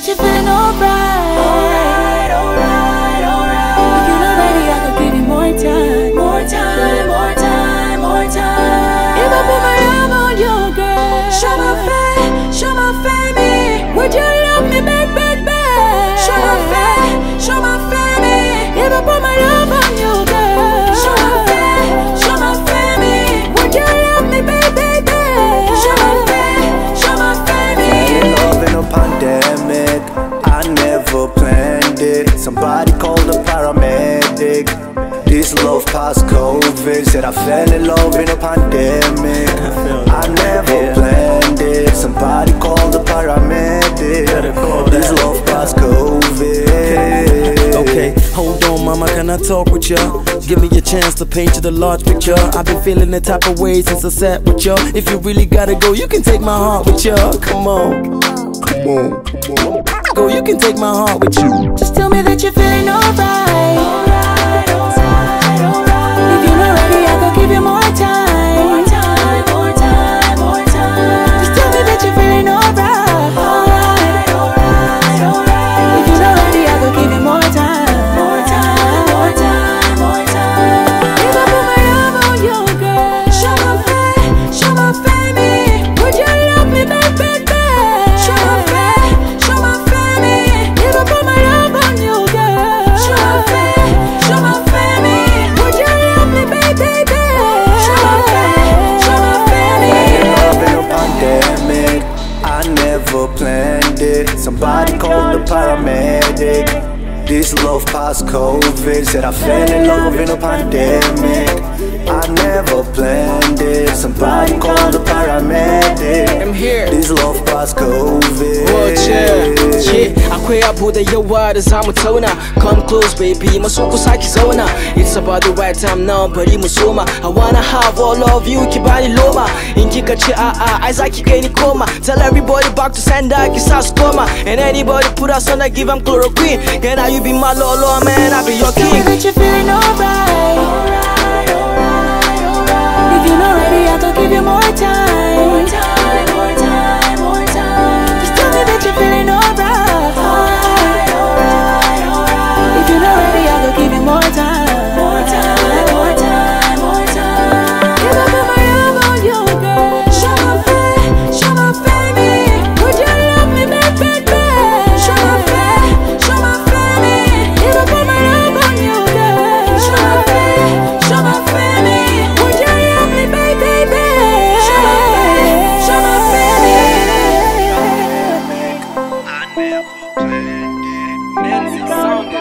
that you've alright. Alright, planned it. Somebody called a paramedic. This love past COVID. Said I fell in love in a pandemic. I never planned it. Somebody called a paramedic. This love past COVID. Okay, hold on, mama, can I talk with ya? Give me a chance to paint you the large picture. I've been feeling the type of way since I sat with ya. If you really gotta go, you can take my heart with ya. Come on, come on, come on. Go, you can take my heart with you. Just tell me that you're feeling it. Somebody called the paramedic. This love past COVID. Said I fell in love in a pandemic. I never planned it. Somebody called the paramedic. I'm here. This love past COVID. Akwai abu da yawa da zamu tauna Come close baby, maso ku saki zauna It's about the right time now, bari mu soma I wanna have all of you, ki bani loma In kika ce a'a, ai zaki kai ni koma Tell everybody back to sender, ki sa su koma And anybody put us on, I give them chloroquine. Can I you be my lolo, man, I be your Tell me king I